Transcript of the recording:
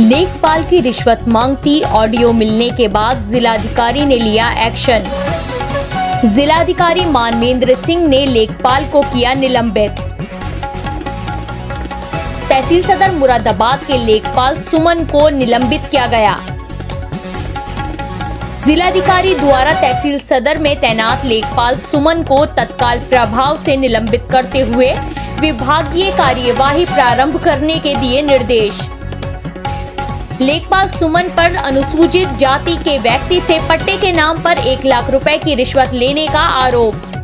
लेखपाल की रिश्वत मांगती, ऑडियो मिलने के बाद जिलाधिकारी ने लिया एक्शन। जिलाधिकारी मानवेंद्र सिंह ने लेखपाल को किया निलंबित। तहसील सदर मुरादाबाद के लेखपाल सुमन को निलंबित किया गया। जिलाधिकारी द्वारा तहसील सदर में तैनात लेखपाल सुमन को तत्काल प्रभाव से निलंबित करते हुए विभागीय कार्यवाही प्रारंभ करने के दिए निर्देश। लेखपाल सुमन पर अनुसूचित जाति के व्यक्ति से पट्टे के नाम पर एक लाख रुपए की रिश्वत लेने का आरोप।